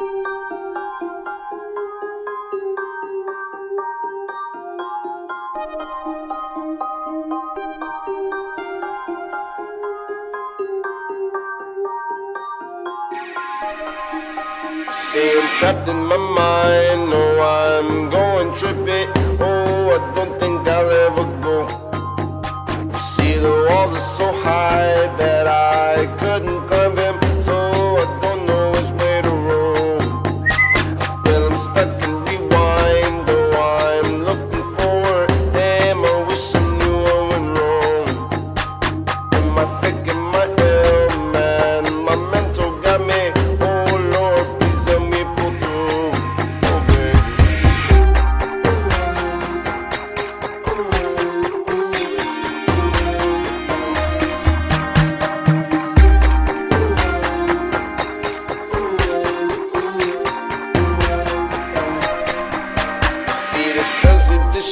See, I'm trapped in my mind. No, I'm going trippy. Oh, I don't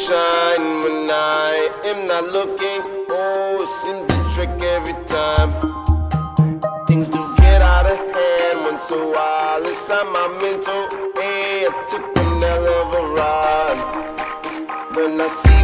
shine when I am not looking. Oh, it seems trick every time. Things do get out of hand once in a while. Inside my mental, hey, I took an hell of ride. When I see it's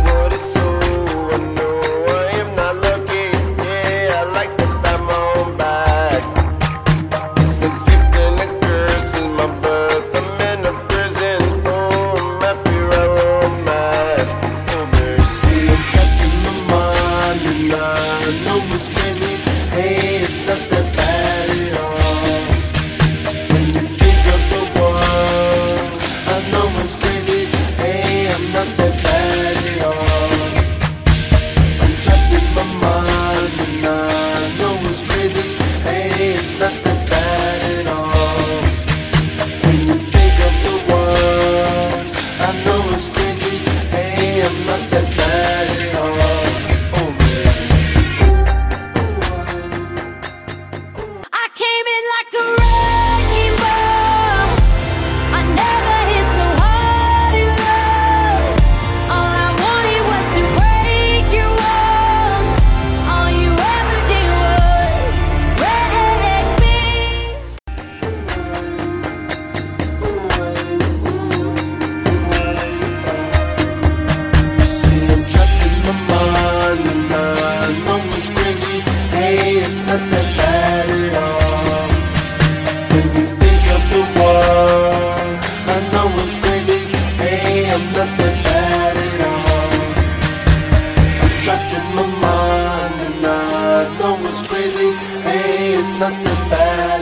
I'm bad at all I'm trapped in my mind and I crazy. Hey, it's nothing bad.